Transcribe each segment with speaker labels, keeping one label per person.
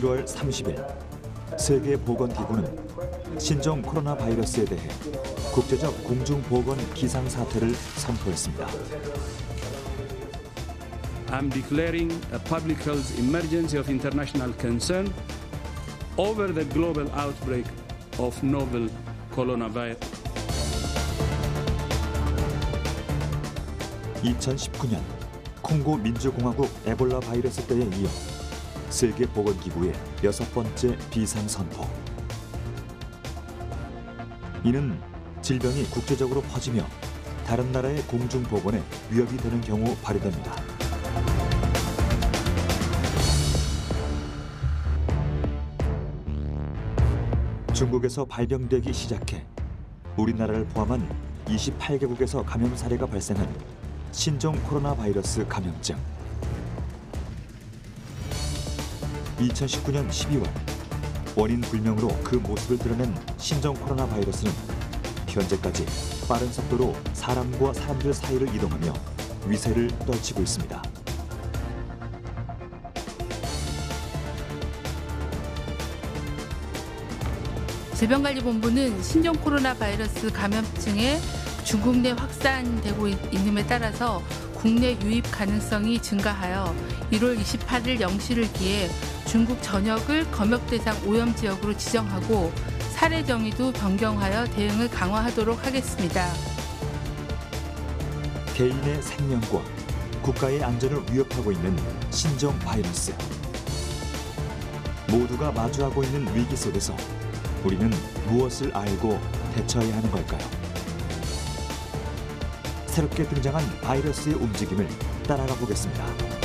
Speaker 1: 1월 30일 세계보건기구는 신종 코로나 바이러스에 대해 국제적 공중보건 기상사태를 선포했습니다.
Speaker 2: I'm declaring a public health emergency of international concern over the global outbreak of novel coronavirus.
Speaker 1: 2019년 콩고 민주공화국 에볼라 바이러스 때에 이어 세계보건기구의 여섯 번째 비상 선포. 이는 질병이 국제적으로 퍼지며 다른 나라의 공중보건에 위협이 되는 경우 발효됩니다. 중국에서 발병되기 시작해 우리나라를 포함한 28개국에서 감염 사례가 발생한 신종 코로나 바이러스 감염증. 2019년 12월 원인 불명으로 그 모습을 드러낸 신종 코로나 바이러스는 현재까지 빠른 속도로 사람과 사람들 사이를 이동하며 위세를 떨치고 있습니다.
Speaker 3: 질병관리본부는 신종 코로나 바이러스 감염증의 중국 내 확산되고 있음에 따라서 국내 유입 가능성이 증가하여 1월 28일 0시를 기해 중국 전역을 검역 대상 오염 지역으로 지정하고 사례 정의도 변경하여 대응을 강화하도록 하겠습니다.
Speaker 1: 개인의 생명과 국가의 안전을 위협하고 있는 신종 바이러스. 모두가 마주하고 있는 위기 속에서 우리는 무엇을 알고 대처해야 하는 걸까요? 새롭게 등장한 바이러스의 움직임을 따라가 보겠습니다.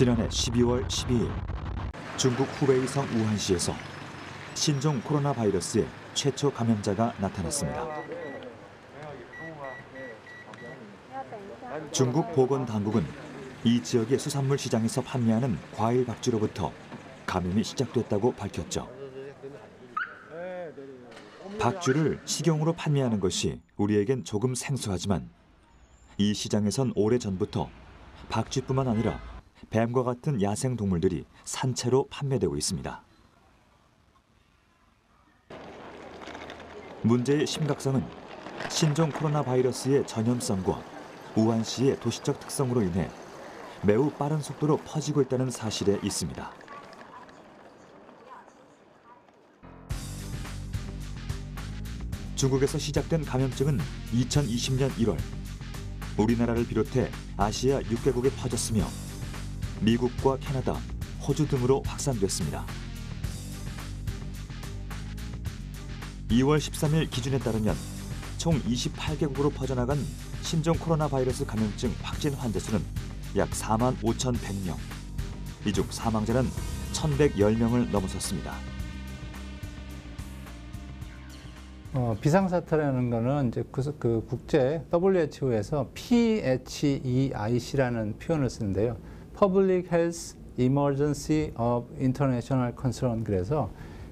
Speaker 1: 지난해 12월 12일 중국 후베이성 우한시에서 신종 코로나 바이러스의 최초 감염자가 나타났습니다. 중국 보건 당국은 이 지역의 수산물 시장에서 판매하는 과일 박쥐로부터 감염이 시작됐다고 밝혔죠. 박쥐를 식용으로 판매하는 것이 우리에겐 조금 생소하지만 이 시장에선 오래전부터 박쥐뿐만 아니라 뱀과 같은 야생 동물들이 산채로 판매되고 있습니다. 문제의 심각성은 신종 코로나 바이러스의 전염성과 우한시의 도시적 특성으로 인해 매우 빠른 속도로 퍼지고 있다는 사실에 있습니다. 중국에서 시작된 감염증은 2020년 1월 우리나라를 비롯해 아시아 6개국에 퍼졌으며 미국과 캐나다, 호주 등으로 확산됐습니다. 2월 13일 기준에 따르면 총 28개국으로 퍼져나간 신종 코로나 바이러스 감염증 확진 환자 수는 약 4만 5,100명. 이 중 사망자는 1,110명을 넘어섰습니다.
Speaker 4: 어, 비상사태라는 거는 이제 그, 그 국제 WHO에서 PHEIC라는 표현을 쓰는데요. Public Health Emergency of International Concern 그래서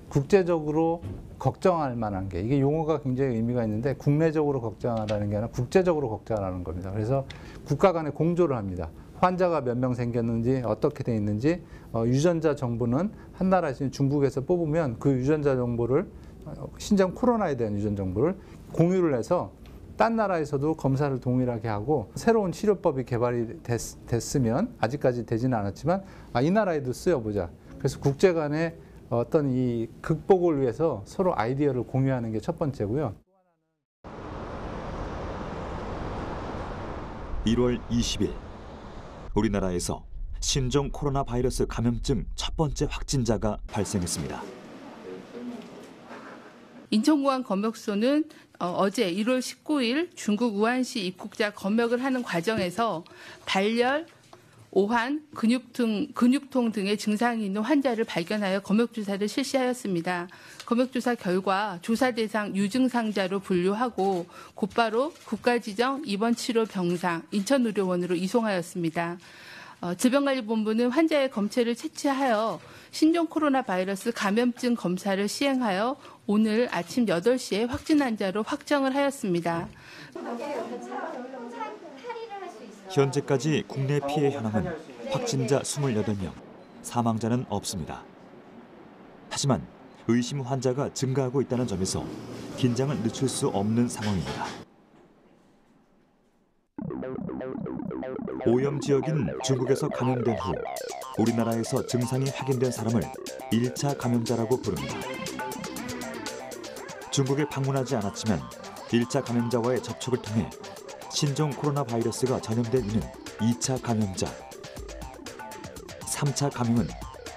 Speaker 4: 국제적으로 걱정할 만한 게 이게 용어가 굉장히 의미가 있는데 국내적으로 걱정하라는 게 아니라 국제적으로 걱정하라는 겁니다. 그래서 국가 간에 공조를 합니다. 환자가 몇 명 생겼는지 어떻게 돼 있는지 어, 유전자 정보는 한 나라에서 중국에서 뽑으면 그 유전자 정보를 어, 신종 코로나에 대한 유전 정보를 공유를 해서 딴 나라에서도 검사를 동일하게 하고 새로운 치료법이 개발이 됐, 으면 아직까지 되지는 않았지만 아, 이 나라에도 쓰여보자. 그래서 국제 간에 어떤 이 극복을 위해서 서로 아이디어를 공유하는 게 첫 번째고요.
Speaker 1: 1월 20일 우리나라에서 신종 코로나 바이러스 감염증 첫 번째 확진자가 발생했습니다.
Speaker 3: 인천공항 검역소는 어, 제 1월 19일 중국 우한시 입국자 검역을 하는 과정에서 발열, 오한, 근육통, 근육통 등의 증상이 있는 환자를 발견하여 검역조사를 실시하였습니다. 검역조사 결과 조사 대상 유증상자로 분류하고 곧바로 국가지정 입원 치료 병상 인천의료원으로 이송하였습니다. 어, 질병관리본부는 환자의 검체를 채취하여 신종 코로나 바이러스 감염증 검사를 시행하여 오늘 아침 8시에 확진 환자로 확정을 하였습니다.
Speaker 1: 현재까지 국내 피해 현황은 확진자 28명, 사망자는 없습니다. 하지만 의심 환자가 증가하고 있다는 점에서 긴장을 늦출 수 없는 상황입니다. 오염 지역인 중국에서 감염된 후 우리나라에서 증상이 확인된 사람을 1차 감염자라고 부릅니다. 중국에 방문하지 않았지만 1차 감염자와의 접촉을 통해 신종 코로나 바이러스가 전염된 이는 2차 감염자. 3차 감염은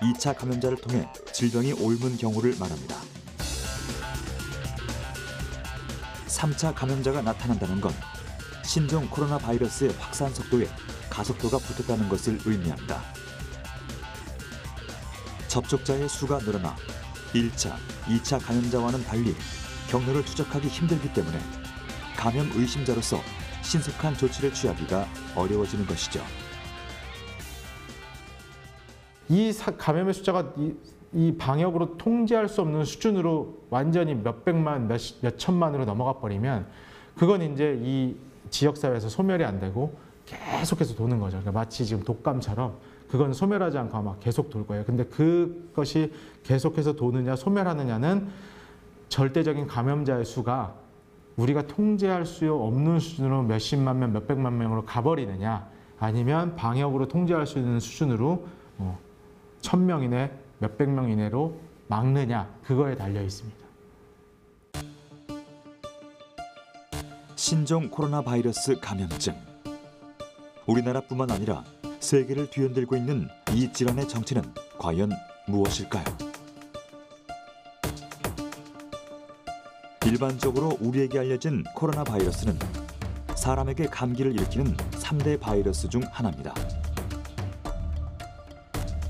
Speaker 1: 2차 감염자를 통해 질병이 옮은 경우를 말합니다. 3차 감염자가 나타난다는 건 신종 코로나 바이러스의 확산 속도에 가속도가 붙었다는 것을 의미합니다. 접촉자의 수가 늘어나 1차, 2차 감염자와는 달리 경로를 추적하기 힘들기 때문에 감염 의심자로서 신속한 조치를 취하기가 어려워지는 것이죠.
Speaker 5: 이 사- 감염의 숫자가 이, 이 방역으로 통제할 수 없는 수준으로 완전히 몇 백만, 몇, 시- 몇 천만으로 넘어가 버리면 그건 이제 이 지역 사회에서 소멸이 안 되고 계속해서 도는 거죠. 그러니까 마치 지금 독감처럼 그건 소멸하지 않고 아마 계속 돌 거예요. 근데 그것이 계속해서 도느냐 소멸하느냐는 절대적인 감염자의 수가 우리가 통제할 수 없는 수준으로 몇십만 명, 몇백만 명으로 가버리느냐 아니면 방역으로 통제할 수 있는 수준으로 어, 천명 이내, 몇백 명 이내로 막느냐 그거에 달려 있습니다.
Speaker 1: 신종 코로나 바이러스 감염증. 우리나라뿐만 아니라 세계를 뒤흔들고 있는 이 질환의 정체는 과연 무엇일까요? 일반적으로 우리에게 알려진 코로나 바이러스는 사람에게 감기를 일으키는 3대 바이러스 중 하나입니다.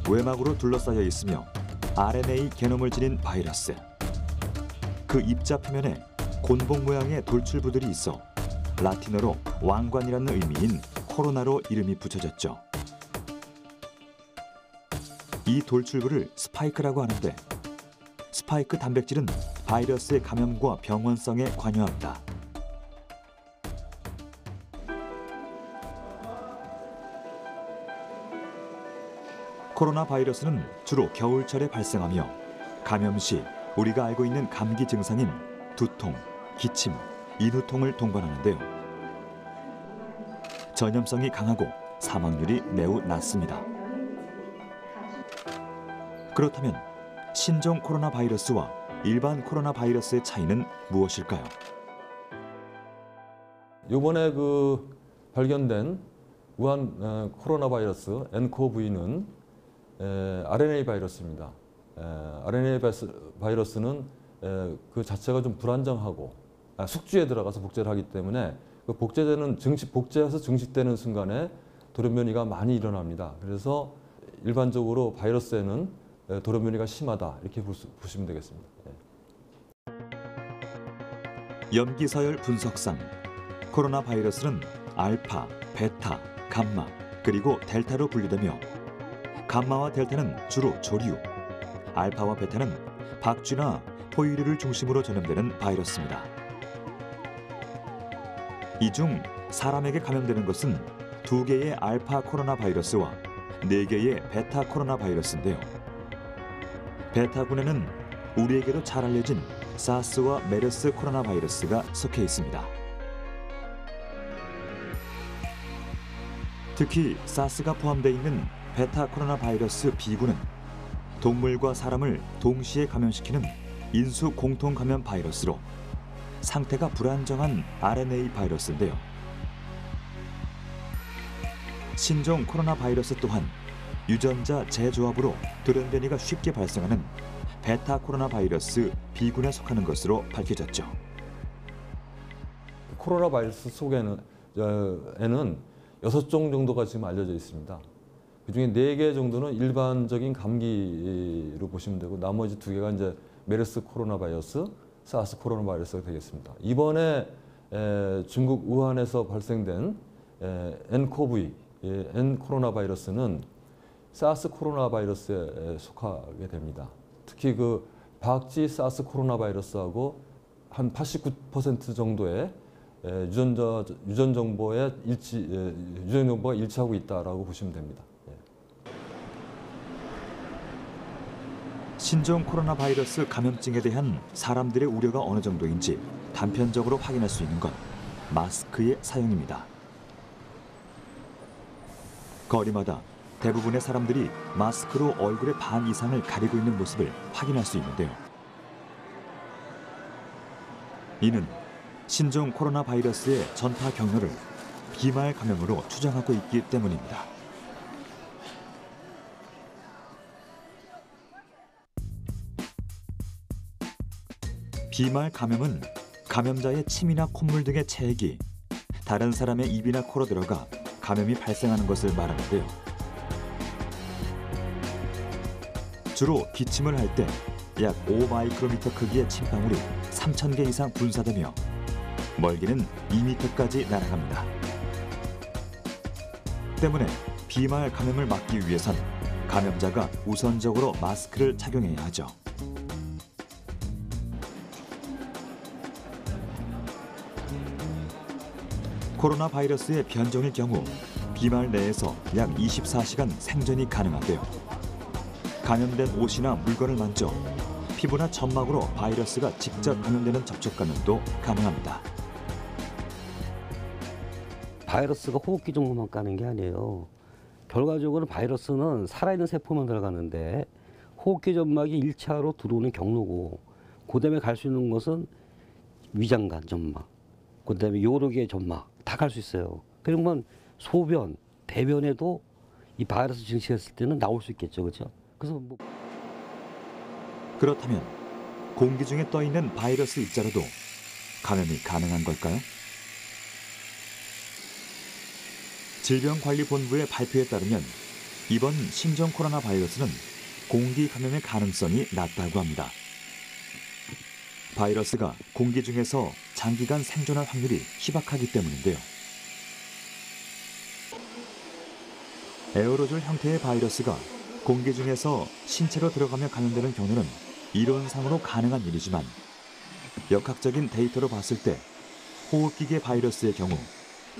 Speaker 1: 외막으로 둘러싸여 있으며 RNA 게놈을 지닌 바이러스. 그 입자 표면에 곤봉 모양의 돌출부들이 있어 라틴어로 왕관이라는 의미인 코로나로 이름이 붙여졌죠. 이 돌출부를 스파이크라고 하는데 스파이크 단백질은 바이러스의 감염과 병원성에 관여합니다. 코로나 바이러스는 주로 겨울철에 발생하며 감염 시 우리가 알고 있는 감기 증상인 두통, 기침, 인후통을 동반하는데요. 전염성이 강하고 사망률이 매우 낮습니다. 그렇다면 신종 코로나 바이러스와 일반 코로나 바이러스의 차이는 무엇일까요?
Speaker 6: 이번에 그 발견된 우한 어, 코로나 바이러스 nCoV는 에, RNA 바이러스입니다. 에, RNA 바이러스, 바이러스는 에, 그 자체가 좀 불안정하고 아, 숙주에 들어가서 복제를 하기 때문에 그 복제되는 증식 복제해서 증식되는 순간에 돌연변이가 많이 일어납니다. 그래서 일반적으로 바이러스에는 에, 돌연변이가 심하다 이렇게 볼 수- 보시면 되겠습니다. 예.
Speaker 1: 염기 서열 분석상 코로나 바이러스는 알파, 베타, 감마 그리고 델타로 분류되며 감마와 델타는 주로 조류, 알파와 베타는 박쥐나 포유류를 중심으로 전염되는 바이러스입니다. 이 중 사람에게 감염되는 것은 두 개의 알파 코로나 바이러스와 네 개의 베타 코로나 바이러스인데요. 베타군에는 우리에게도 잘 알려진 사스와 메르스 코로나 바이러스가 속해 있습니다. 특히 사스가 포함되어 있는 베타 코로나 바이러스 B군은 동물과 사람을 동시에 감염시키는 인수 공통 감염 바이러스로 상태가 불안정한 RNA 바이러스인데요. 신종 코로나 바이러스 또한 유전자 재조합으로 돌연변이가 쉽게 발생하는 베타 코로나 바이러스 B군에 속하는 것으로 밝혀졌죠.
Speaker 6: 코로나 바이러스 속에는 어, 에는 여섯 종 정도가 지금 알려져 있습니다. 그중에 네개 정도는 일반적인 감기로 보시면 되고 나머지 두 개가 이제 메르스 코로나 바이러스, 사스 코로나 바이러스가 되겠습니다. 이번에 에, 중국 우한에서 발생된 에, nCoV, 예, N 코로나 바이러스는 사스 코로나 바이러스에 속하게 됩니다. 특히 그 박쥐 사스 코로나 바이러스하고 한 89% 정도의 에, 유전자 유전 정보에 일치 에, 유전 정보가 일치하고 있다라고 보시면 됩니다. 예.
Speaker 1: 신종 코로나 바이러스 감염증에 대한 사람들의 우려가 어느 정도인지 단편적으로 확인할 수 있는 건 마스크의 사용입니다. 거리마다 대부분의 사람들이 마스크로 얼굴의 반 이상을 가리고 있는 모습을 확인할 수 있는데요. 이는 신종 코로나 바이러스의 전파 경로를 비말 감염으로 추정하고 있기 때문입니다. 비말 감염은 감염자의 침이나 콧물 등의 체액이 다른 사람의 입이나 코로 들어가 감염이 발생하는 것을 말하는데요. 주로 기침을 할 때 약 5마이크로미터 크기의 침방울이 3,000개 이상 분사되며 멀기는 2미터까지 날아갑니다. 때문에 비말 감염을 막기 위해선 감염자가 우선적으로 마스크를 착용해야 하죠. 코로나 바이러스의 변종일 경우 비말 내에서 약 24시간 생존이 가능한데요. 감염된 옷이나 물건을 만져 피부나 점막으로 바이러스가 직접 감염되는 접촉 감염도 가능합니다.
Speaker 7: 바이러스가 호흡기 정도만 까는 게 아니에요. 결과적으로 바이러스는 살아있는 세포만 들어가는데 호흡기 점막이 일차로 들어오는 경로고 그다음에 갈 수 있는 것은 위장관 점막, 그다음에 요로계 점막 다 갈 수 있어요. 그러면 소변, 대변에도 이 바이러스 증식했을 때는 나올 수 있겠죠, 그렇죠? 그래서 뭐
Speaker 1: 그렇다면 공기 중에 떠 있는 바이러스 입자로도 감염이 가능한 걸까요? 질병관리본부의 발표에 따르면 이번 신종 코로나 바이러스는 공기 감염의 가능성이 낮다고 합니다. 바이러스가 공기 중에서 장기간 생존할 확률이 희박하기 때문인데요. 에어로졸 형태의 바이러스가 공기 중에서 신체로 들어가며 감염되는 경우는 이론상으로 가능한 일이지만 역학적인 데이터로 봤을 때 호흡기계 바이러스의 경우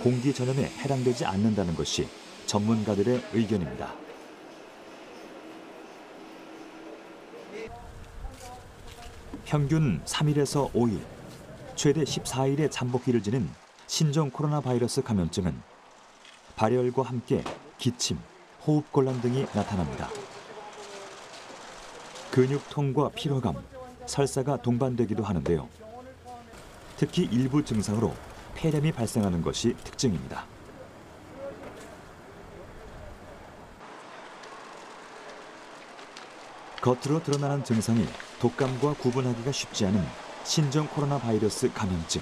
Speaker 1: 공기 전염에 해당되지 않는다는 것이 전문가들의 의견입니다. 평균 3일에서 5일, 최대 14일의 잠복기를 지닌 신종 코로나 바이러스 감염증은 발열과 함께 기침, 호흡곤란 등이 나타납니다. 근육통과 피로감, 설사가 동반되기도 하는데요. 특히 일부 증상으로 폐렴이 발생하는 것이 특징입니다. 겉으로 드러나는 증상이 독감과 구분하기가 쉽지 않은 신종 코로나 바이러스 감염증.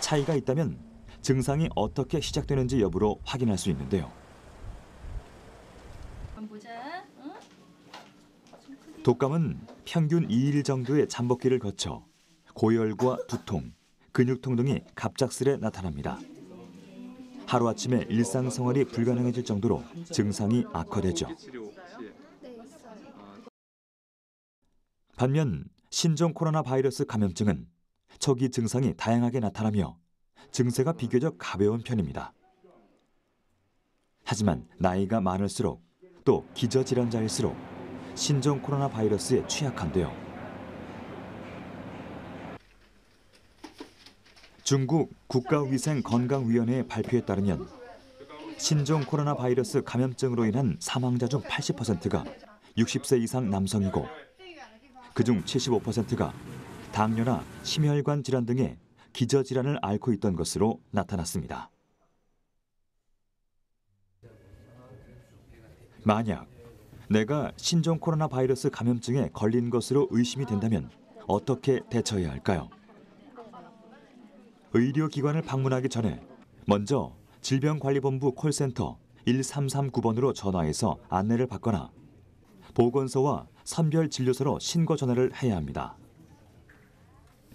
Speaker 1: 차이가 있다면 증상이 어떻게 시작되는지 여부로 확인할 수 있는데요. 독감은 평균 2일 정도의 잠복기를 거쳐 고열과 두통, 근육통 등이 갑작스레 나타납니다. 하루아침에 일상 생활이 불가능해질 정도로 증상이 악화되죠. 반면 신종 코로나 바이러스 감염증은 초기 증상이 다양하게 나타나며 증세가 비교적 가벼운 편입니다. 하지만 나이가 많을수록 또 기저질환자일수록 신종 코로나 바이러스에 취약한데요. 중국 국가위생건강위원회의 발표에 따르면 신종 코로나 바이러스 감염증으로 인한 사망자 중 80%가 60세 이상 남성이고 그중 75%가 당뇨나 심혈관 질환 등의 기저질환을 앓고 있던 것으로 나타났습니다. 만약 내가 신종 코로나 바이러스 감염증에 걸린 것으로 의심이 된다면 어떻게 대처해야 할까요? 의료기관을 방문하기 전에 먼저 질병관리본부 콜센터 1339번으로 전화해서 안내를 받거나 보건소와 선별진료소로 신고 전화를 해야 합니다.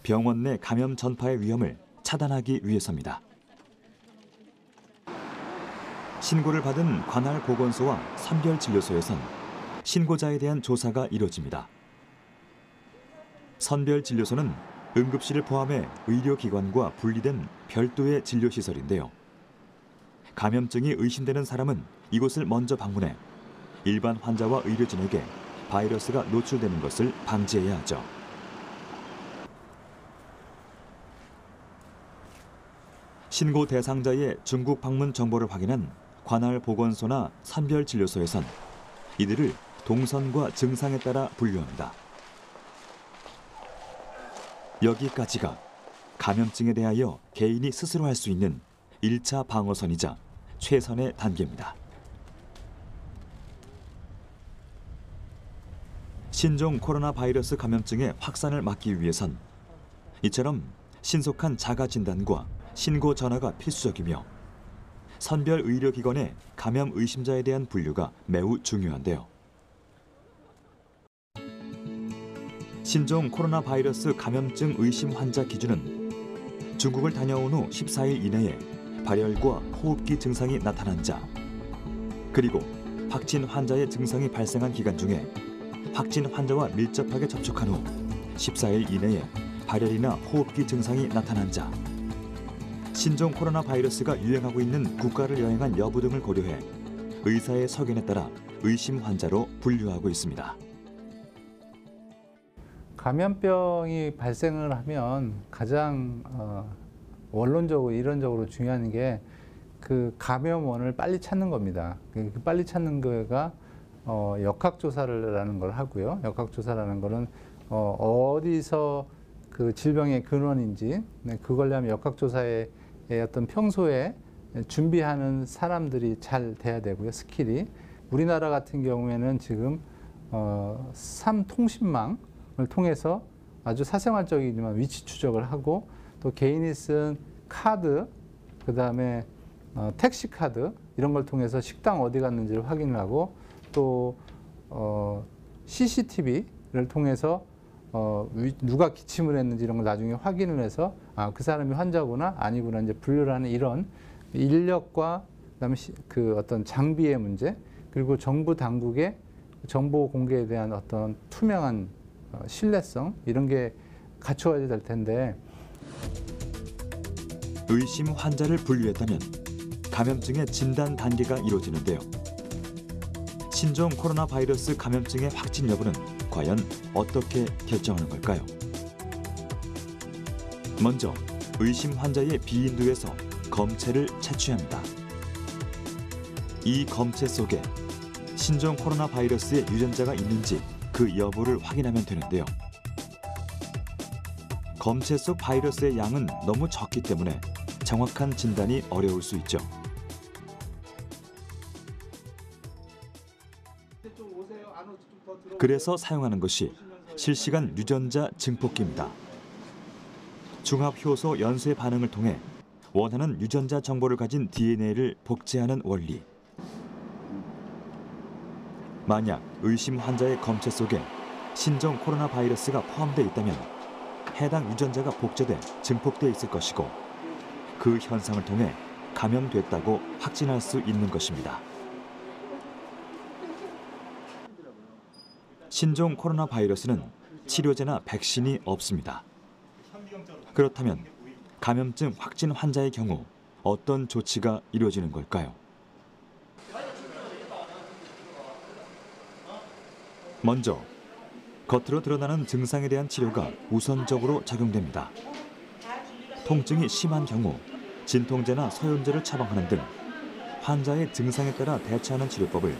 Speaker 1: 병원 내 감염 전파의 위험을 차단하기 위해서입니다. 신고를 받은 관할 보건소와 선별진료소에선 신고자에 대한 조사가 이루어집니다. 선별 진료소는 응급실을 포함해 의료기관과 분리된 별도의 진료시설인데요. 감염증이 의심되는 사람은 이곳을 먼저 방문해 일반 환자와 의료진에게 바이러스가 노출되는 것을 방지해야 하죠. 신고 대상자의 중국 방문 정보를 확인한 관할 보건소나 선별 진료소에선 이들을 동선과 증상에 따라 분류합니다. 여기까지가 감염증에 대하여 개인이 스스로 할 수 있는 1차 방어선이자 최선의 단계입니다. 신종 코로나 바이러스 감염증의 확산을 막기 위해선 이처럼 신속한 자가 진단과 신고 전화가 필수적이며 선별 의료기관의 감염 의심자에 대한 분류가 매우 중요한데요. 신종 코로나 바이러스 감염증 의심 환자 기준은 중국을 다녀온 후 14일 이내에 발열과 호흡기 증상이 나타난 자, 그리고 확진 환자의 증상이 발생한 기간 중에 확진 환자와 밀접하게 접촉한 후 14일 이내에 발열이나 호흡기 증상이 나타난 자, 신종 코로나 바이러스가 유행하고 있는 국가를 여행한 여부 등을 고려해 의사의 석연에 따라 의심 환자로 분류하고 있습니다.
Speaker 4: 감염병이 발생을 하면 가장 어, 원론적으로 이론적으로 중요한 게 그 감염원을 빨리 찾는 겁니다. 그 빨리 찾는 거가 어, 역학조사를라는 걸 하고요. 역학조사라는 거는 어, 어디서 그 질병의 근원인지 네, 그걸 하면 역학조사의 어떤 평소에 준비하는 사람들이 잘 돼야 되고요. 스킬이 우리나라 같은 경우에는 지금 어, 삼 통신망을 통해서 아주 사생활적이지만 위치 추적을 하고 또 개인이 쓴 카드 그 다음에 어, 택시 카드 이런 걸 통해서 식당 어디 갔는지를 확인을 하고 또 어, CCTV를 통해서 어, 위, 누가 기침을 했는지 이런 걸 나중에 확인을 해서 아, 그 사람이 환자구나 아니구나 이제 분류를 하는 이런 인력과 그다음에 시, 그 어떤 장비의 문제 그리고 정부 당국의 정보 공개에 대한 어떤 투명한 어, 신뢰성 이런 게 갖춰야 될 텐데
Speaker 1: 의심 환자를 분류했다면 감염증의 진단 단계가 이루어지는데요. 신종 코로나 바이러스 감염증의 확진 여부는 과연 어떻게 결정하는 걸까요? 먼저 의심 환자의 비인두에서 검체를 채취합니다. 이 검체 속에 신종 코로나 바이러스의 유전자가 있는지 그 여부를 확인하면 되는데요. 검체 속 바이러스의 양은 너무 적기 때문에 정확한 진단이 어려울 수 있죠. 그래서 사용하는 것이 실시간 유전자 증폭기입니다. 중합 효소 연쇄 반응을 통해 원하는 유전자 정보를 가진 DNA를 복제하는 원리. 만약 의심 환자의 검체 속에 신종 코로나 바이러스가 포함되어 있다면 해당 유전자가 복제돼 증폭돼 있을 것이고 그 현상을 통해 감염됐다고 확진할 수 있는 것입니다. 신종 코로나 바이러스는 치료제나 백신이 없습니다. 그렇다면 감염증 확진 환자의 경우 어떤 조치가 이루어지는 걸까요? 먼저 겉으로 드러나는 증상에 대한 치료가 우선적으로 작용됩니다. 통증이 심한 경우 진통제나 소염제를 처방하는 등 환자의 증상에 따라 대처하는 치료법을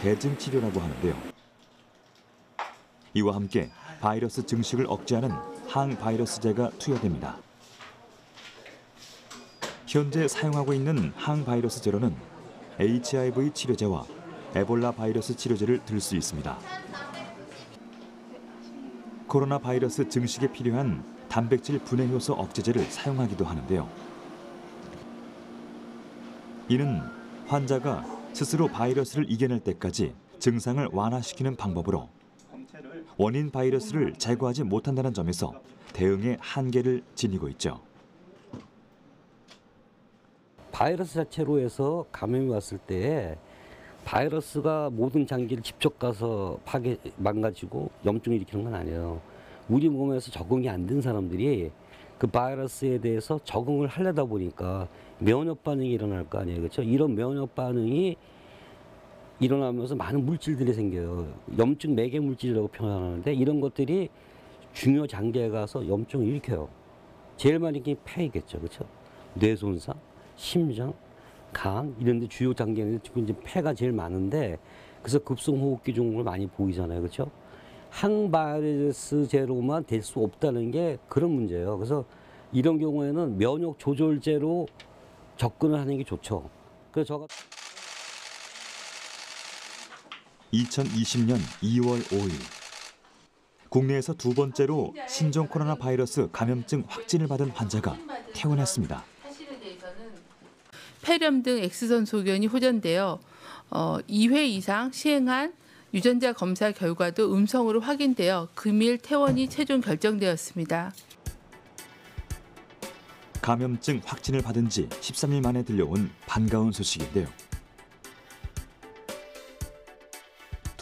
Speaker 1: 대증 치료라고 하는데요. 이와 함께 바이러스 증식을 억제하는 항바이러스제가 투여됩니다. 현재 사용하고 있는 항바이러스 제로는 HIV 치료제와 에볼라 바이러스 치료제를 들 수 있습니다. 코로나 바이러스 증식에 필요한 단백질 분해 효소 억제제를 사용하기도 하는데요. 이는 환자가 스스로 바이러스를 이겨낼 때까지 증상을 완화시키는 방법으로 원인 바이러스를 제거하지 못한다는 점에서 대응의 한계를 지니고 있죠.
Speaker 7: 바이러스 자체로 해서 감염이 왔을 때 바이러스가 모든 장기를 직접 가서 파괴 망가지고 염증을 일으키는 건 아니에요. 우리 몸에서 적응이 안 된 사람들이 그 바이러스에 대해서 적응을 하려다 보니까 면역 반응이 일어날 거 아니에요. 그렇죠? 이런 면역 반응이 일어나면서 많은 물질들이 생겨요. 염증 매개 물질이라고 표현하는데 이런 것들이 중요 장기에 가서 염증을 일으켜요. 제일 많이 일으키는 폐이겠죠. 그렇죠? 뇌 손상, 심장, 간 이런 데 주요 장기에는 지금 이제 폐가 제일 많은데 그래서 급성 호흡기 증후군을 많이 보이잖아요. 그렇죠? 항바이러스 제로만 될 수 없다는 게 그런 문제예요. 그래서 이런 경우에는 면역 조절제로 접근을 하는 게 좋죠. 그래서 저 같은
Speaker 1: 2020년 2월 5일 국내에서 두 번째로 신종 코로나 바이러스 감염증 확진을 받은 환자가 퇴원했습니다.
Speaker 3: 폐렴 등 X선 소견이 호전되어 어, 2회 이상 시행한 유전자 검사 결과도 음성으로 확인되어 금일 퇴원이 최종 결정되었습니다.
Speaker 1: 감염증 확진을 받은 지 13일 만에 들려온 반가운 소식인데요.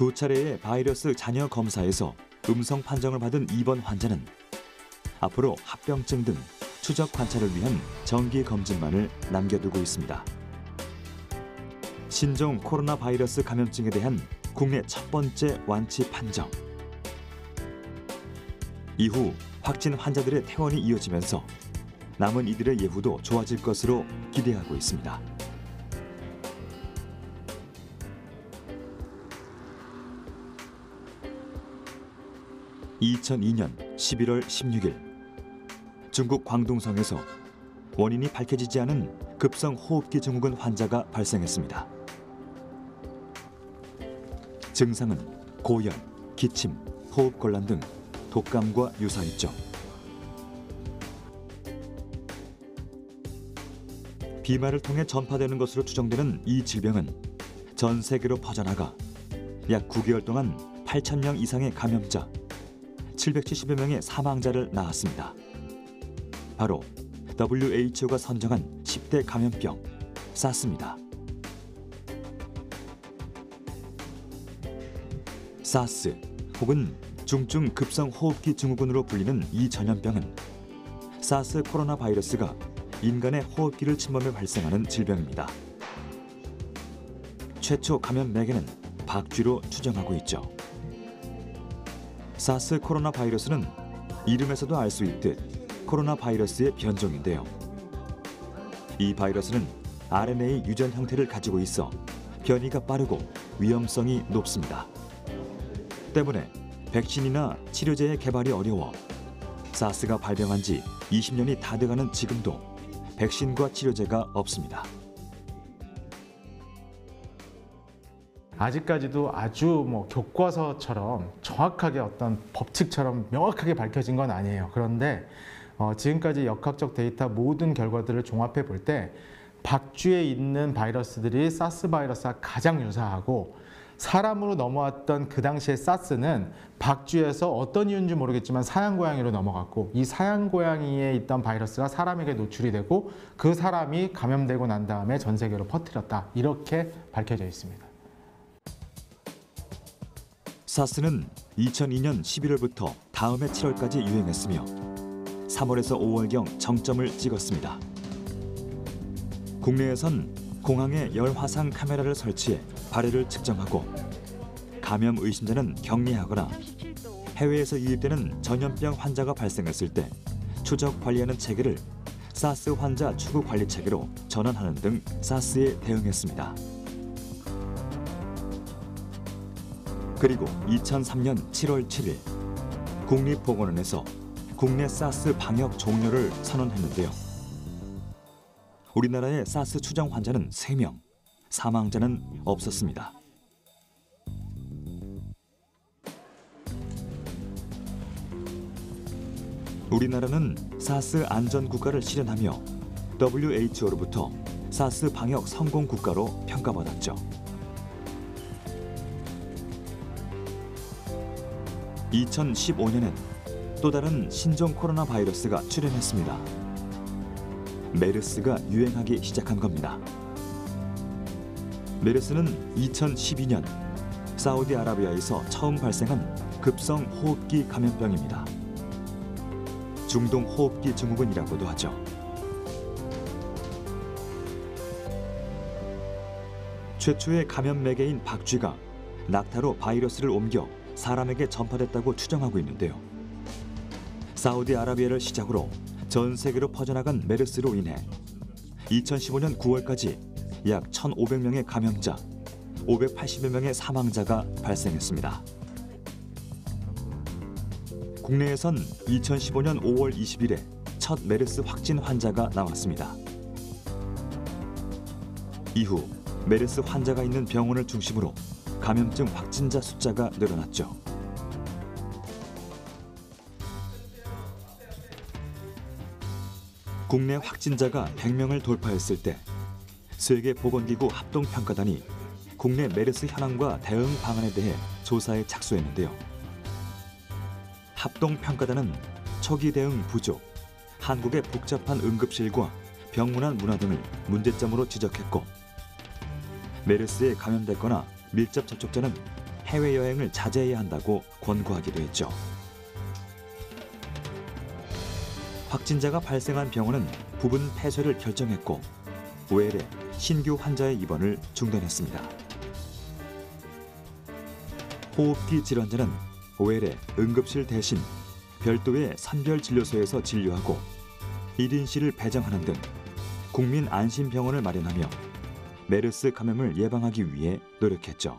Speaker 1: 두 차례의 바이러스 잔여 검사에서 음성 판정을 받은 이번 환자는 앞으로 합병증 등 추적 관찰을 위한 정기 검진만을 남겨두고 있습니다. 신종 코로나 바이러스 감염증에 대한 국내 첫 번째 완치 판정. 이후 확진 환자들의 퇴원이 이어지면서 남은 이들의 예후도 좋아질 것으로 기대하고 있습니다. (2002년 11월 16일) 중국 광둥성에서 원인이 밝혀지지 않은 급성 호흡기 증후군 환자가 발생했습니다. 증상은 고열, 기침, 호흡곤란 등 독감과 유사했죠. 비말을 통해 전파되는 것으로 추정되는 이 질병은 전 세계로 퍼져나가 약 9개월 동안 8천 명 이상의 감염자, 770여 명의 사망자를 낳았습니다. 바로 WHO가 선정한 10대 감염병 사스입니다. 사스 혹은 중증 급성 호흡기 증후군으로 불리는 이 전염병은 사스 코로나 바이러스가 인간의 호흡기를 침범해 발생하는 질병입니다. 최초 감염 매개는 박쥐로 추정하고 있죠. 사스 코로나 바이러스는 이름에서도 알 수 있듯 코로나 바이러스의 변종인데요. 이 바이러스는 RNA 유전 형태를 가지고 있어 변이가 빠르고 위험성이 높습니다. 때문에 백신이나 치료제의 개발이 어려워 사스가 발병한 지 20년이 다 돼가는 지금도 백신과 치료제가 없습니다.
Speaker 5: 아직까지도 아주 뭐 교과서처럼 정확하게 어떤 법칙처럼 명확하게 밝혀진 건 아니에요. 그런데 어, 지금까지 역학적 데이터 모든 결과들을 종합해 볼 때 박쥐에 있는 바이러스들이 사스 바이러스와 가장 유사하고 사람으로 넘어왔던 그 당시의 사스는 박쥐에서 어떤 이유인지 모르겠지만 사양 고양이로 넘어갔고 이 사양 고양이에 있던 바이러스가 사람에게 노출이 되고 그 사람이 감염되고 난 다음에 전 세계로 퍼뜨렸다 이렇게 밝혀져 있습니다.
Speaker 1: 사스는 2002년 11월부터 다음해 7월까지 유행했으며 3월에서 5월경 정점을 찍었습니다. 국내에선 공항에 열 화상 카메라를 설치해 발해를 측정하고 감염 의심자는 격리하거나 해외에서 유입되는 전염병 환자가 발생했을 때 추적 관리하는 체계를 사스 환자 추구 관리 체계로 전환하는 등 사스에 대응했습니다. 그리고 2003년 7월 7일 국립보건원에서 국내 사스 방역 종료를 선언했는데요. 우리나라의 사스 추정 환자는 3명, 사망자는 없었습니다. 우리나라는 사스 안전 국가를 실현하며 WHO로부터 사스 방역 성공 국가로 평가받았죠. 2015년엔 또 다른 신종 코로나 바이러스가 출현했습니다. 메르스가 유행하기 시작한 겁니다. 메르스는 2012년 사우디아라비아에서 처음 발생한 급성 호흡기 감염병입니다. 중동 호흡기 증후군이라고도 하죠. 최초의 감염 매개인 박쥐가 낙타로 바이러스를 옮겨 사람에게 전파됐다고 추정하고 있는데요. 사우디아라비아를 시작으로 전 세계로 퍼져나간 메르스로 인해 2015년 9월까지 약 1,500명의 감염자, 580여 명의 사망자가 발생했습니다. 국내에선 2015년 5월 20일에 첫 메르스 확진 환자가 나왔습니다. 이후 메르스 환자가 있는 병원을 중심으로 감염증 확진자 숫자가 늘어났죠. 국내 확진자가 100명을 돌파했을 때 세계 보건기구 합동 평가단이 국내 메르스 현황과 대응 방안에 대해 조사에 착수했는데요. 합동 평가단은 초기 대응 부족, 한국의 복잡한 응급실과 병문안 문화 등을 문제점으로 지적했고 메르스에 감염됐거나 밀접 접촉자는 해외여행을 자제해야 한다고 권고하기도 했죠. 확진자가 발생한 병원은 부분 폐쇄를 결정했고 외래 신규 환자의 입원을 중단했습니다. 호흡기 질환자는 외래 응급실 대신 별도의 선별진료소에서 진료하고 1인실을 배정하는 등 국민 안심병원을 마련하며 메르스 감염을 예방하기 위해 노력했죠.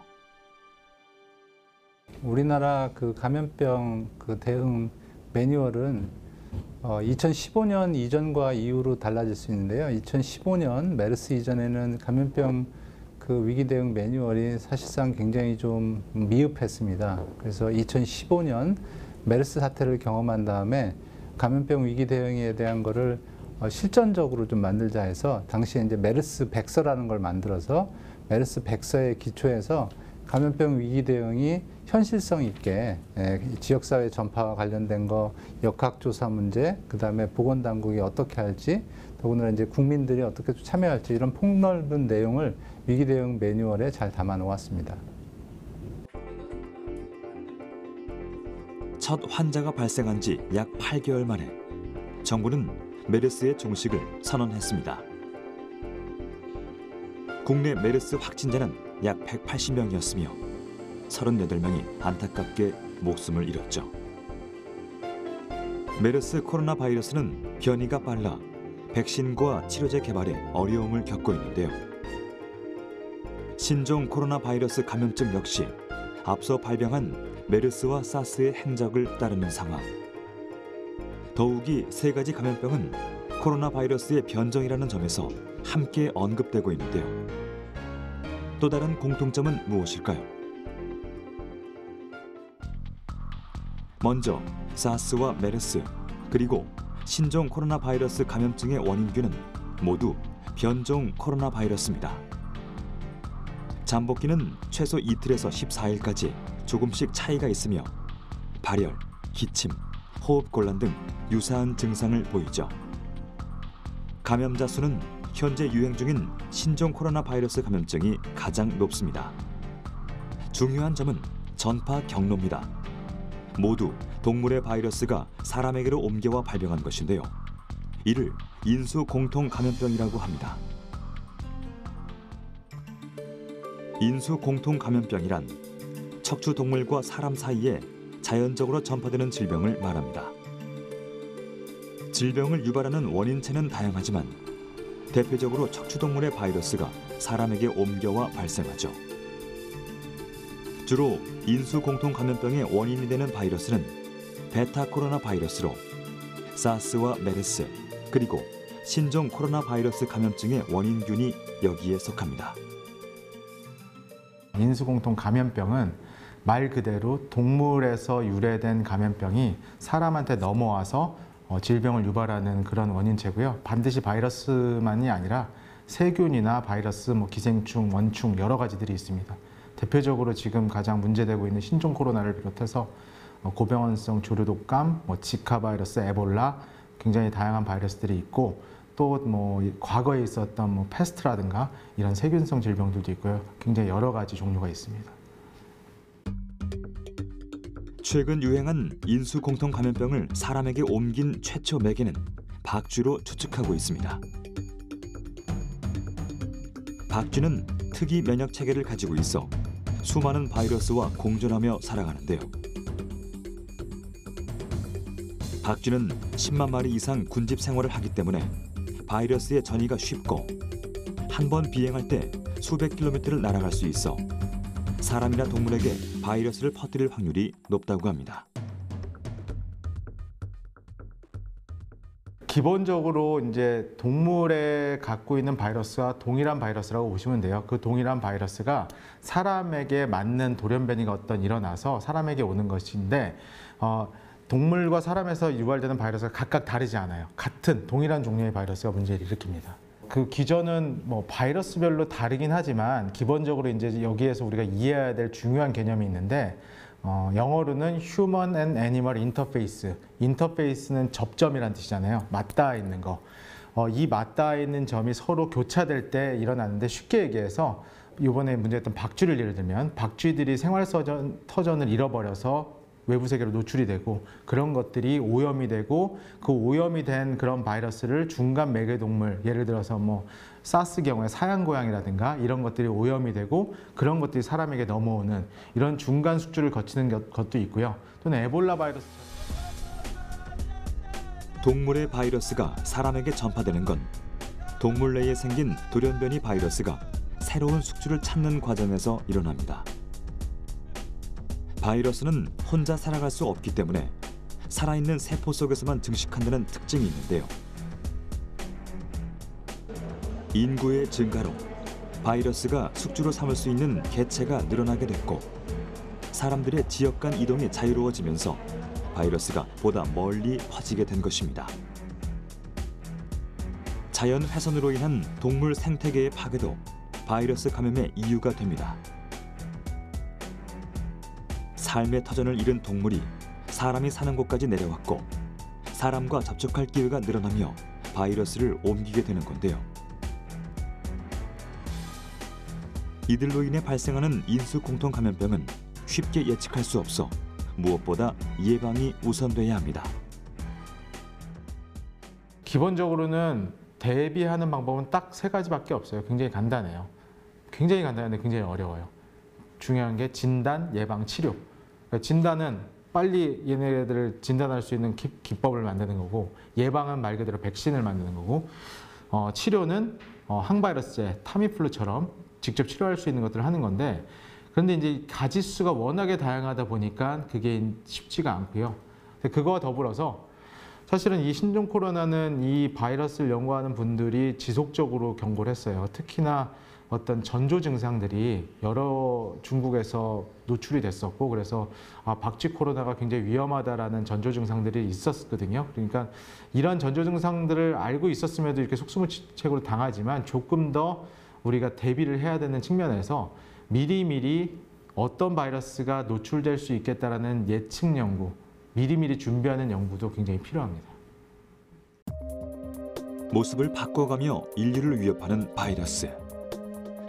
Speaker 4: 우리나라 그 감염병 그 대응 매뉴얼은 어, 2015년 이전과 이후로 달라질 수 있는데요. 2015년 메르스 이전에는 감염병 그 위기 대응 매뉴얼이 사실상 굉장히 좀 미흡했습니다. 그래서 2015년 메르스 사태를 경험한 다음에 감염병 위기 대응에 대한 거를 어, 실전적으로 좀 만들자 해서 당시에 이제 메르스 백서라는 걸 만들어서 메르스 백서에 기초해서 감염병 위기 대응이 현실성 있게 예, 지역사회 전파와 관련된 거 역학조사 문제, 그 다음에 보건당국이 어떻게 할지, 더군다나 이제 국민들이 어떻게 참여할지 이런 폭넓은 내용을 위기 대응 매뉴얼에 잘 담아 놓았습니다.
Speaker 1: 첫 환자가 발생한 지 약 8개월 만에 정부는 메르스의 종식을 선언했습니다. 국내 메르스 확진자는 약 180명이었으며 38명이 안타깝게 목숨을 잃었죠. 메르스 코로나 바이러스는 변이가 빨라 백신과 치료제 개발에 어려움을 겪고 있는데요. 신종 코로나 바이러스 감염증 역시 앞서 발병한 메르스와 사스의 행적을 따르는 상황. 더욱이 세 가지 감염병은 코로나 바이러스의 변종이라는 점에서 함께 언급되고 있는데요. 또 다른 공통점은 무엇일까요? 먼저 사스와 메르스 그리고 신종 코로나 바이러스 감염증의 원인균은 모두 변종 코로나 바이러스입니다. 잠복기는 최소 이틀에서 14일까지 조금씩 차이가 있으며 발열, 기침, 호흡 곤란 등 유사한 증상을 보이죠. 감염자 수는 현재 유행 중인 신종 코로나 바이러스 감염증이 가장 높습니다. 중요한 점은 전파 경로입니다. 모두 동물의 바이러스가 사람에게로 옮겨와 발병한 것인데요. 이를 인수 공통 감염병이라고 합니다. 인수 공통 감염병이란 척추 동물과 사람 사이에 자연적으로 전파되는 질병을 말합니다. 질병을 유발하는 원인체는 다양하지만 대표적으로 척추동물의 바이러스가 사람에게 옮겨와 발생하죠. 주로 인수 공통 감염병의 원인이 되는 바이러스는 베타 코로나 바이러스로 사스와 메르스 그리고 신종 코로나 바이러스 감염증의 원인균이 여기에 속합니다.
Speaker 5: 인수공통 감염병은 말 그대로 동물에서 유래된 감염병이 사람한테 넘어와서 어, 질병을 유발하는 그런 원인체고요. 반드시 바이러스만이 아니라 세균이나 바이러스, 뭐 기생충, 원충 여러 가지들이 있습니다. 대표적으로 지금 가장 문제되고 있는 신종 코로나를 비롯해서 어, 고병원성 조류독감, 뭐 지카 바이러스, 에볼라 굉장히 다양한 바이러스들이 있고 또 뭐 과거에 있었던 뭐 패스트라든가 이런 세균성 질병들도 있고요. 굉장히 여러 가지 종류가 있습니다.
Speaker 1: 최근 유행한 인수 공통 감염병을 사람에게 옮긴 최초 매개는 박쥐로 추측하고 있습니다. 박쥐는 특이 면역 체계를 가지고 있어 수많은 바이러스와 공존하며 살아가는데요. 박쥐는 10만 마리 이상 군집 생활을 하기 때문에 바이러스의 전이가 쉽고 한 번 비행할 때 수백 킬로미터를 날아갈 수 있어 사람이나 동물에게 바이러스를 퍼뜨릴 확률이 높다고 합니다.
Speaker 5: 기본적으로 이제 동물에 갖고 있는 바이러스와 동일한 바이러스라고 보시면 돼요. 그 동일한 바이러스가 사람에게 맞는 돌연변이가 어떤 일어나서 사람에게 오는 것인데 어, 동물과 사람에서 유발되는 바이러스가 각각 다르지 않아요. 같은 동일한 종류의 바이러스가 문제를 일으킵니다. 그 기전은 뭐 바이러스별로 다르긴 하지만 기본적으로 이제 여기에서 우리가 이해해야 될 중요한 개념이 있는데 어, 영어로는 Human and Animal Interface. 인터페이스는 접점이란 뜻이잖아요. 맞닿아 있는 거. 어, 이 맞닿아 있는 점이 서로 교차될 때 일어나는데 쉽게 얘기해서 이번에 문제였던 박쥐를 예를 들면 박쥐들이 생활 터전을 잃어버려서 외부 세계로 노출이 되고 그런 것들이 오염이 되고 그 오염이 된 그런 바이러스를 중간 매개 동물 예를 들어서 뭐 사스 경우에 사양 고양이라든가 이런 것들이 오염이 되고 그런 것들이 사람에게 넘어오는 이런 중간 숙주를 거치는 것- 것도 있고요. 또는 에볼라 바이러스
Speaker 1: 동물의 바이러스가 사람에게 전파되는 건 동물 내에 생긴 돌연변이 바이러스가 새로운 숙주를 찾는 과정에서 일어납니다. 바이러스는 혼자 살아갈 수 없기 때문에 살아있는 세포 속에서만 증식한다는 특징이 있는데요. 인구의 증가로 바이러스가 숙주로 삼을 수 있는 개체가 늘어나게 됐고 사람들의 지역 간 이동이 자유로워지면서 바이러스가 보다 멀리 퍼지게 된 것입니다. 자연 훼손으로 인한 동물 생태계의 파괴도 바이러스 감염의 이유가 됩니다. 삶의 터전을 잃은 동물이 사람이 사는 곳까지 내려왔고 사람과 접촉할 기회가 늘어나며 바이러스를 옮기게 되는 건데요. 이들로 인해 발생하는 인수 공통 감염병은 쉽게 예측할 수 없어 무엇보다 예방이 우선돼야 합니다.
Speaker 5: 기본적으로는 대비하는 방법은 딱 세 가지밖에 없어요. 굉장히 간단해요. 굉장히 간단한데 굉장히 어려워요. 중요한 게 진단, 예방, 치료. 그러니까 진단은 빨리 얘네들을 진단할 수 있는 기, 기법을 만드는 거고 예방은 말 그대로 백신을 만드는 거고 어, 치료는 어, 항바이러스제, 타미플루처럼 직접 치료할 수 있는 것들을 하는 건데 그런데 이제 가지수가 워낙에 다양하다 보니까 그게 쉽지가 않고요. 그거와 더불어서 사실은 이 신종 코로나는 이 바이러스를 연구하는 분들이 지속적으로 경고를 했어요. 특히나 어떤 전조 증상들이 여러 중국에서 노출이 됐었고 그래서 아, 박쥐 코로나가 굉장히 위험하다라는 전조 증상들이 있었거든요. 그러니까 이런 전조 증상들을 알고 있었음에도 이렇게 속수무책으로 당하지만 조금 더 우리가 대비를 해야 되는 측면에서 미리미리 어떤 바이러스가 노출될 수 있겠다라는 예측 연구, 미리미리 준비하는 연구도 굉장히 필요합니다.
Speaker 1: 모습을 바꿔가며 인류를 위협하는 바이러스.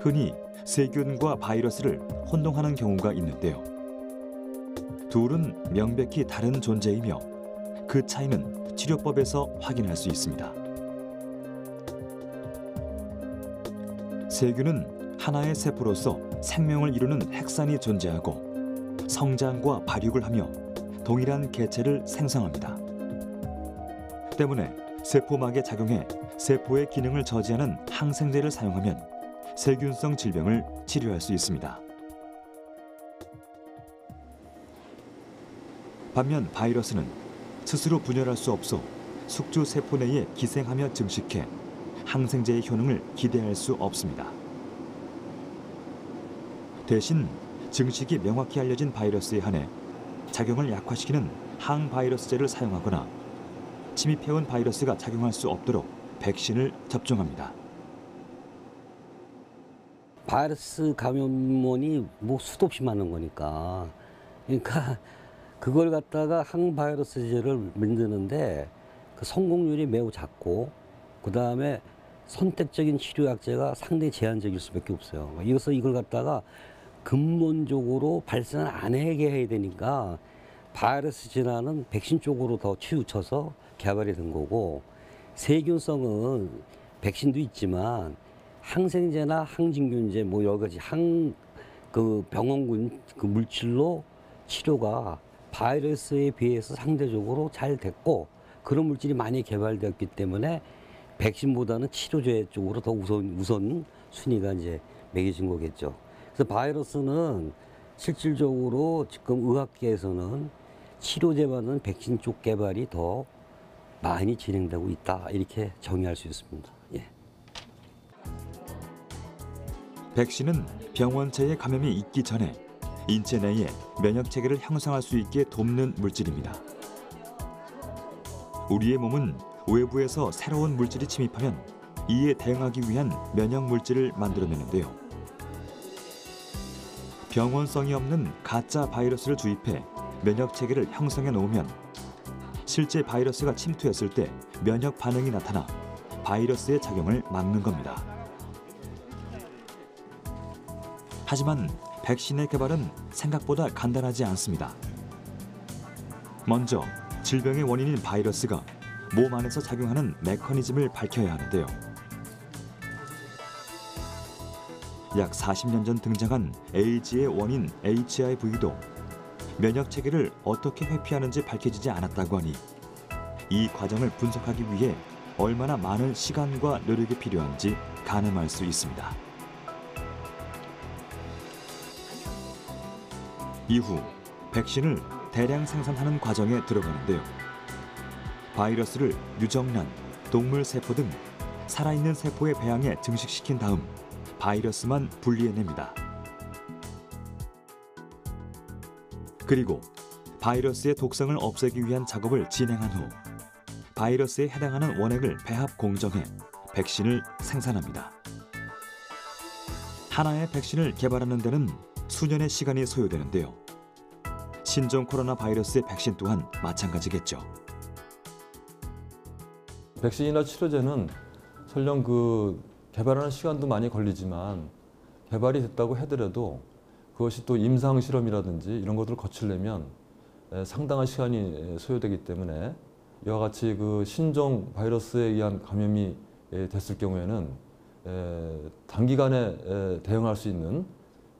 Speaker 1: 흔히 세균과 바이러스를 혼동하는 경우가 있는데요. 둘은 명백히 다른 존재이며 그 차이는 치료법에서 확인할 수 있습니다. 세균은 하나의 세포로서 생명을 이루는 핵산이 존재하고 성장과 발육을 하며 동일한 개체를 생성합니다. 때문에 세포막에 작용해 세포의 기능을 저지하는 항생제를 사용하면 세균성 질병을 치료할 수 있습니다. 반면 바이러스는 스스로 분열할 수 없어 숙주 세포 내에 기생하며 증식해 항생제의 효능을 기대할 수 없습니다. 대신 증식이 명확히 알려진 바이러스에 한해 작용을 약화시키는 항바이러스제를 사용하거나 침입해온 바이러스가 작용할 수 없도록 백신을 접종합니다.
Speaker 7: 바이러스 감염원이 뭐 수도 없이 많은 거니까. 그러니까 그걸 갖다가 항바이러스제를 만드는데 그 성공률이 매우 작고 그 다음에 선택적인 치료약제가 상당히 제한적일 수밖에 없어요. 이어서 이걸 갖다가 근본적으로 발생을 안 하게 해야 되니까 바이러스 진화는 백신 쪽으로 더 치우쳐서 개발이 된 거고 세균성은 백신도 있지만 항생제나 항진균제 뭐 여러 가지 항 그 병원군 그 물질로 치료가 바이러스에 비해서 상대적으로 잘 됐고 그런 물질이 많이 개발되었기 때문에 백신보다는 치료제 쪽으로 더 우선 우선 순위가 이제 매겨진 거겠죠. 그래서 바이러스는 실질적으로 지금 의학계에서는 치료제보다는 백신 쪽 개발이 더 많이 진행되고 있다 이렇게 정의할 수 있습니다.
Speaker 1: 백신은 병원체의 감염이 있기 전에 인체 내에 면역 체계를 형성할 수 있게 돕는 물질입니다. 우리의 몸은 외부에서 새로운 물질이 침입하면 이에 대응하기 위한 면역 물질을 만들어내는데요. 병원성이 없는 가짜 바이러스를 주입해 면역 체계를 형성해 놓으면 실제 바이러스가 침투했을 때 면역 반응이 나타나 바이러스의 작용을 막는 겁니다. 하지만 백신의 개발은 생각보다 간단하지 않습니다. 먼저 질병의 원인인 바이러스가 몸 안에서 작용하는 메커니즘을 밝혀야 하는데요. 약 40년 전 등장한 에이즈의 원인 HIV도 면역 체계를 어떻게 회피하는지 밝혀지지 않았다고 하니 이 과정을 분석하기 위해 얼마나 많은 시간과 노력이 필요한지 가늠할 수 있습니다. 이후 백신을 대량 생산하는 과정에 들어가는데요. 바이러스를 유정란, 동물 세포 등 살아있는 세포의 배양에 증식시킨 다음 바이러스만 분리해냅니다. 그리고 바이러스의 독성을 없애기 위한 작업을 진행한 후 바이러스에 해당하는 원액을 배합 공정해 백신을 생산합니다. 하나의 백신을 개발하는 데는 수년의 시간이 소요되는데요. 신종 코로나 바이러스의 백신 또한 마찬가지겠죠.
Speaker 6: 백신이나 치료제는 설령 그 개발하는 시간도 많이 걸리지만 개발이 됐다고 하더라도 그것이 또 임상 실험이라든지 이런 것들을 거치려면 에, 상당한 시간이 소요되기 때문에 이와 같이 그 신종 바이러스에 의한 감염이 에, 됐을 경우에는 에, 단기간에 에, 대응할 수 있는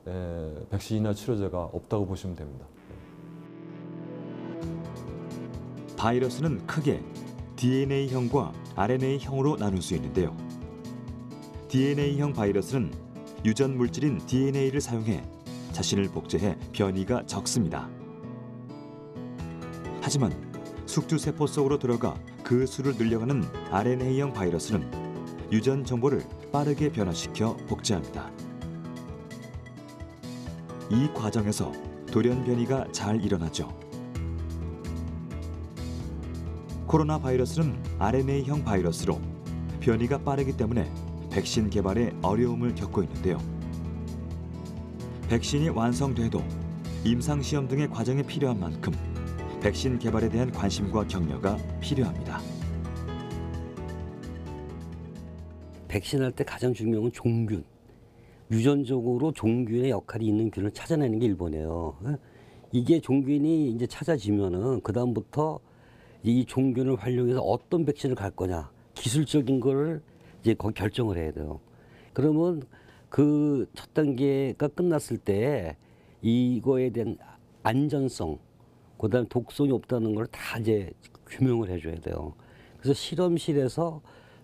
Speaker 6: 에, 백신이나 치료제가 없다고 보시면 됩니다.
Speaker 1: 바이러스는 크게 DNA형과 RNA형으로 나눌 수 있는데요. DNA형 바이러스는 유전 물질인 DNA를 사용해 자신을 복제해 변이가 적습니다. 하지만 숙주 세포 속으로 들어가 그 수를 늘려가는 RNA형 바이러스는 유전 정보를 빠르게 변화시켜 복제합니다. 이 과정에서 돌연 변이가 잘 일어나죠. 코로나 바이러스는 RNA형 바이러스로 변이가 빠르기 때문에 백신 개발에 어려움을 겪고 있는데요. 백신이 완성돼도 임상 시험 등의 과정이 필요한 만큼 백신 개발에 대한 관심과 격려가 필요합니다.
Speaker 7: 백신할 때 가장 중요한 건 종균. 유전적으로 종균의 역할이 있는 균을 찾아내는 게 일본이에요. 이게 종균이 이제 찾아지면은 그 다음부터 이 종균을 활용해서 어떤 백신을 갈 거냐 기술적인 거를 이제 거기 결정을 해야 돼요. 그러면 그 첫 단계가 끝났을 때 이거에 대한 안전성, 그다음에 독성이 없다는 걸 다 이제 규명을 해줘야 돼요. 그래서 실험실에서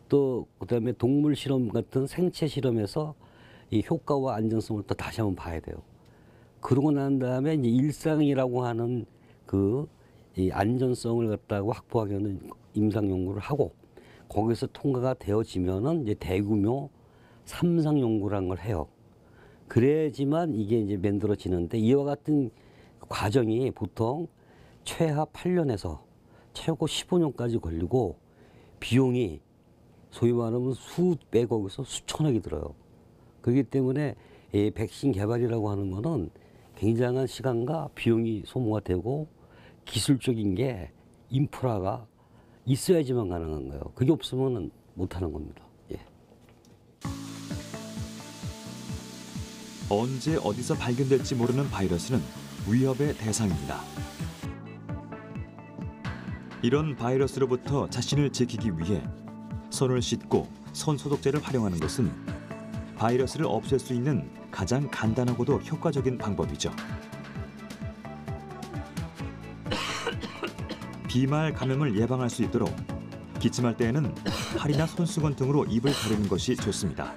Speaker 7: 또 그다음에 동물 실험 같은 생체 실험에서 이 효과와 안전성을 또 다시 한번 봐야 돼요. 그러고 난 다음에 이제 일상이라고 하는 그 이 안전성을 갖다가 확보하기 위한 임상 연구를 하고 거기서 통과가 되어지면은 이제 대규모 삼상 연구라는 걸 해요. 그래야지만 이게 이제 만들어지는데 이와 같은 과정이 보통 최하 8년에서 최고 15년까지 걸리고 비용이 소위 말하면 수백억에서 수천억이 들어요. 그렇기 때문에 이 백신 개발이라고 하는 거는 굉장한 시간과 비용이 소모가 되고 기술적인 게 인프라가 있어야지만 가능한 거예요. 그게 없으면 못 하는 겁니다. 예.
Speaker 1: 언제 어디서 발견될지 모르는 바이러스는 위협의 대상입니다. 이런 바이러스로부터 자신을 지키기 위해 손을 씻고 손 소독제를 활용하는 것은 바이러스를 없앨 수 있는 가장 간단하고도 효과적인 방법이죠. 비말 감염을 예방할 수 있도록 기침할 때에는 팔이나 손수건 등으로 입을 가리는 것이 좋습니다.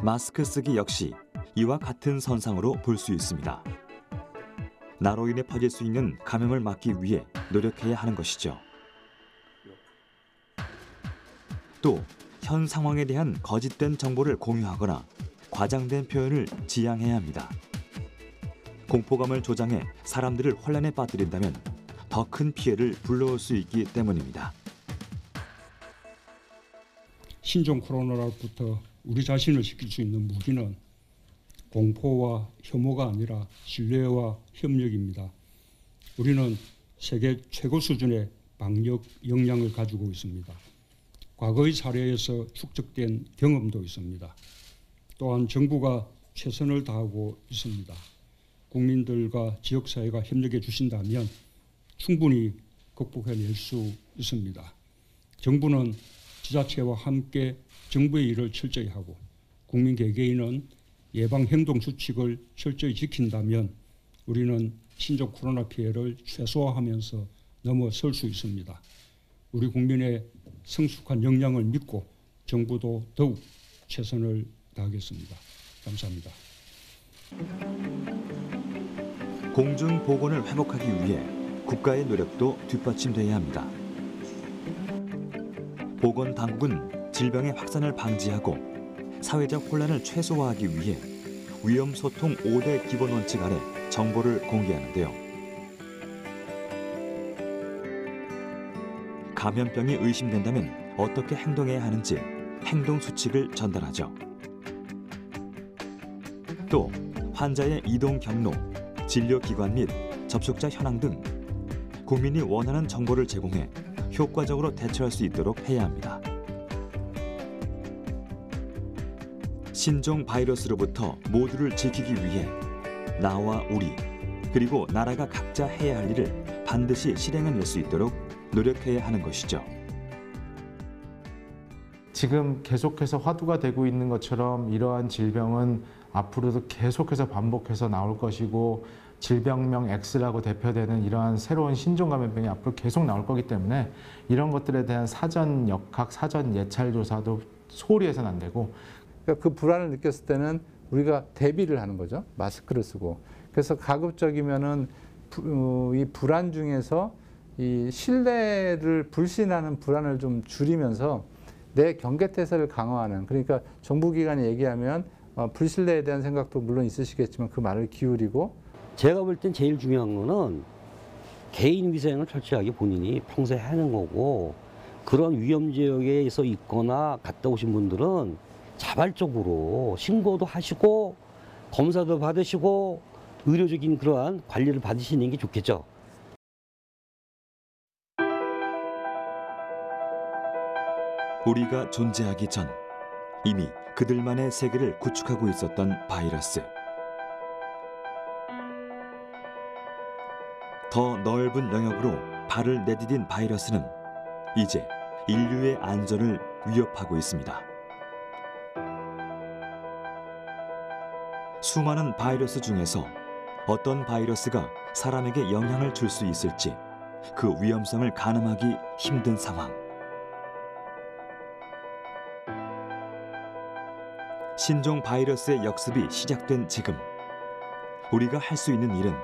Speaker 1: 마스크 쓰기 역시 이와 같은 선상으로 볼 수 있습니다. 나로 인해 퍼질 수 있는 감염을 막기 위해 노력해야 하는 것이죠. 또 현 상황에 대한 거짓된 정보를 공유하거나 과장된 표현을 지양해야 합니다. 공포감을 조장해 사람들을 혼란에 빠뜨린다면 더 큰 피해를 불러올 수 있기 때문입니다.
Speaker 8: 신종 코로나로부터 우리 자신을 지킬 수 있는 무기는 공포와 혐오가 아니라 신뢰와 협력입니다. 우리는 세계 최고 수준의 방역 역량을 가지고 있습니다. 과거의 사례에서 축적된 경험도 있습니다. 또한 정부가 최선을 다하고 있습니다. 국민들과 지역사회가 협력해 주신다면 충분히 극복해낼 수 있습니다. 정부는 지자체와 함께 정부의 일을 철저히 하고 국민 개개인은 예방 행동 수칙을 철저히 지킨다면 우리는 신종 코로나 피해를 최소화하면서 넘어설 수 있습니다. 우리 국민의 성숙한 역량을 믿고 정부도 더욱 최선을 다하겠습니다. 감사합니다.
Speaker 1: 공중 보건을 회복하기 위해 국가의 노력도 뒷받침돼야 합니다. 보건 당국은 질병의 확산을 방지하고 사회적 혼란을 최소화하기 위해 위험 소통 5대 기본 원칙 아래 정보를 공개하는데요. 감염병이 의심된다면 어떻게 행동해야 하는지 행동 수칙을 전달하죠. 또 환자의 이동 경로, 진료 기관 및 접촉자 현황 등 국민이 원하는 정보를 제공해 효과적으로 대처할 수 있도록 해야 합니다. 신종 바이러스로부터 모두를 지키기 위해 나와 우리 그리고 나라가 각자 해야 할 일을 반드시 실행해낼 수 있도록 노력해야 하는 것이죠.
Speaker 5: 지금 계속해서 화두가 되고 있는 것처럼 이러한 질병은 앞으로도 계속해서 반복해서 나올 것이고 질병명 X라고 대표되는 이러한 새로운 신종 감염병이 앞으로 계속 나올 거기 때문에 이런 것들에 대한 사전 역학, 사전 예찰 조사도 소홀히 해서는 안 되고
Speaker 4: 그러니까 그 불안을 느꼈을 때는 우리가 대비를 하는 거죠. 마스크를 쓰고. 그래서 가급적이면은 부- 어, 이 불안 중에서 이 신뢰를 불신하는 불안을 좀 줄이면서 내 경계태세를 강화하는 그러니까 정부기관이 얘기하면 어, 불신뢰에 대한 생각도 물론 있으시겠지만 그 말을 기울이고
Speaker 7: 제가 볼 땐 제일 중요한 거는 개인 위생을 철저하게 본인이 평소에 하는 거고 그런 위험 지역에서 있거나 갔다 오신 분들은 자발적으로 신고도 하시고 검사도 받으시고 의료적인 그러한 관리를 받으시는 게 좋겠죠.
Speaker 1: 우리가 존재하기 전 이미 그들만의 세계를 구축하고 있었던 바이러스. 더 넓은 영역으로 발을 내디딘 바이러스는 이제 인류의 안전을 위협하고 있습니다. 수많은 바이러스 중에서 어떤 바이러스가 사람에게 영향을 줄 수 있을지 그 위험성을 가늠하기 힘든 상황. 신종 바이러스의 역습이 시작된 지금 우리가 할 수 있는 일은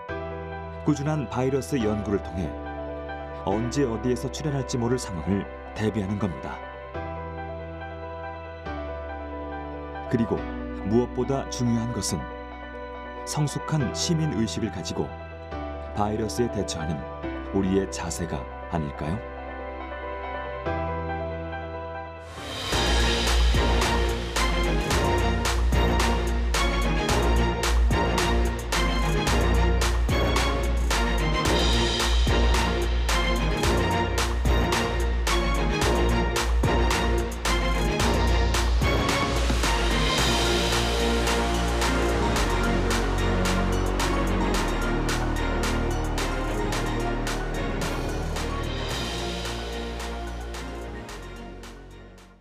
Speaker 1: 꾸준한 바이러스 연구를 통해 언제 어디에서 출현할지 모를 상황을 대비하는 겁니다. 그리고 무엇보다 중요한 것은 성숙한 시민 의식을 가지고 바이러스에 대처하는 우리의 자세가 아닐까요?